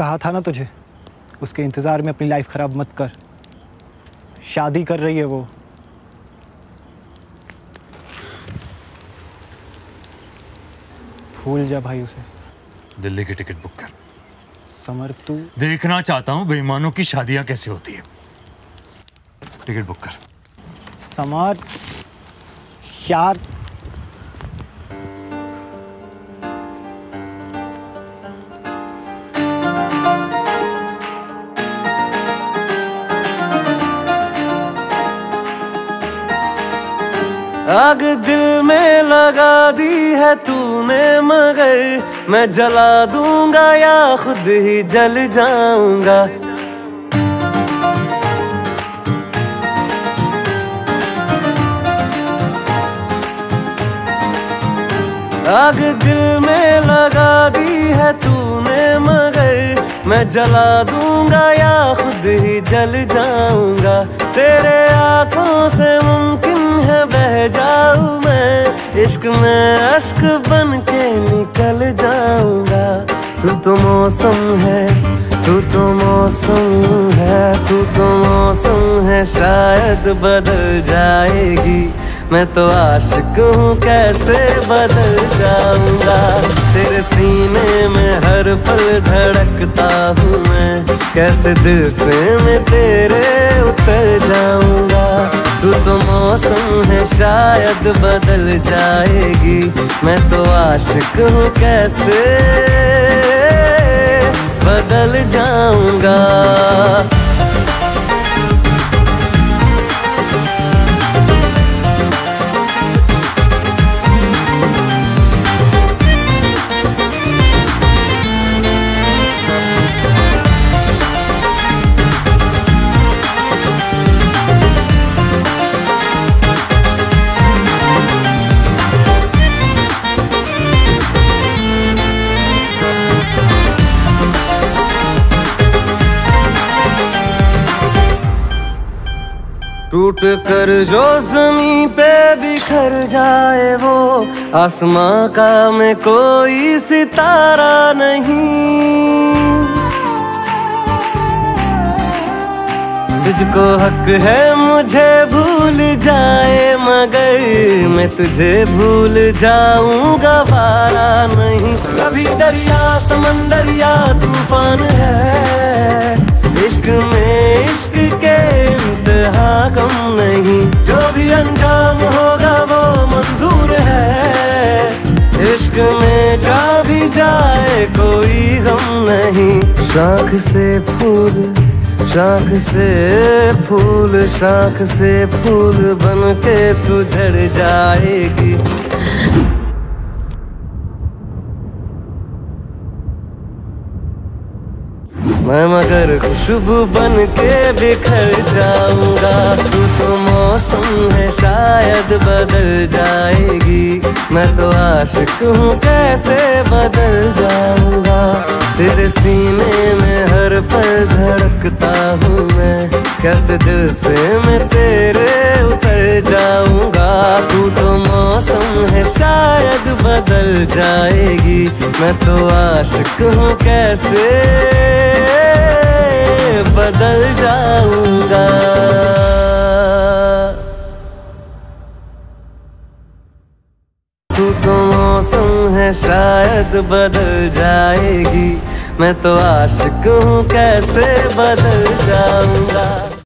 कहा था ना तुझे? उसके इंतज़ार में अपनी लाइफ ख़राब मत कर। शादी कर रही है वो। भूल जा भाई उसे। दिल्ली की टिकट बुक कर। समर तू देखना चाहता हूँ बेईमानों की शादियाँ कैसे होती है। टिकट बुक कर। समर यार आग दिल में लगा दी है तूने, मगर मैं जला दूँगा या खुद ही जल जाऊँगा। आग दिल में लगा दी है तूने, मगर मैं जला दूँगा या खुद ही जल जाऊँगा। तेरे आँखों से मुमकिन है बह जाऊँ मैं। इश्क में अश्क बन के निकल जाऊँगा। तू तो मौसम है, तू तो मौसम है, तू तो मौसम है, शायद बदल जाएगी। मैं तो आशिक हूँ, कैसे बदल जाऊँगा? सीने में हर पल धड़कता हूँ मैं। कैसे दिल से मैं तेरे उतर जाऊँगा? तू तो मौसम है, शायद बदल जाएगी। मैं तो आशिक हूँ, कैसे बदल जाऊँगा? टूट कर जो जमी पे बिखर जाए वो, आसमां का में कोई सितारा नहीं। तुझको हक है मुझे भूल जाए, मगर मैं तुझे भूल जाऊँगा पारा नहीं। कभी दरिया समंदर या तूफ़ान है अंजाम होगा वो मंजूर है। इश्क में जा भी जाए कोई हम नहीं। शाख से फूल, शाख से फूल, शाख से फूल बन के तू झड़ जाएगी। मैं मगर खुशबू बन के बिखर जाऊँगा। तू तो मौसम है, शायद बदल जाएगी। मैं तो आशिक हूँ, कैसे बदल जाऊँगा? तेरे सीने में हर पल धड़कता हूँ मैं। कैसे दिल से मैं तेरे उतर जाऊँगा? तू तो मौसम है, शायद बदल जाएगी। मैं तो आशिक हूँ, कैसे बदल जाऊँगा। तू तो मौसम है, शायद बदल जाएगी। मैं तो आशिक हूँ, कैसे बदल जाऊँगा?